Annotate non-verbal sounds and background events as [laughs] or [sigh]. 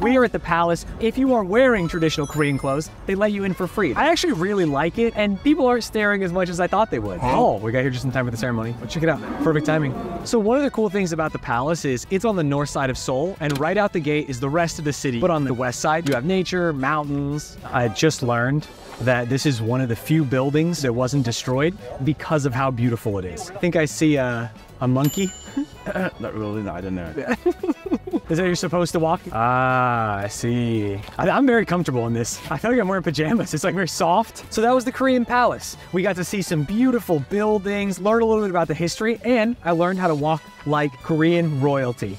We are at the palace. If you are wearing traditional Korean clothes, they let you in for free. I actually really like it, and people aren't staring as much as I thought they would. Oh, we got here just in time for the ceremony. But check it out. Perfect timing. So one of the cool things about the palace is it's on the north side of Seoul, and right out the gate is the rest of the city. But on the west side, you have nature, mountains. I just learned that this is one of the few buildings that wasn't destroyed because of how beautiful it is. I think I see a, a monkey. [laughs] [laughs] Not really, no, I don't know. [laughs] Is that you're supposed to walk? Ah, I see. I, am very comfortable in this. I feel like I'm wearing pajamas. It's like very soft. So that was the Korean Palace. We got to see some beautiful buildings, learn a little bit about the history, and I learned how to walk like Korean royalty.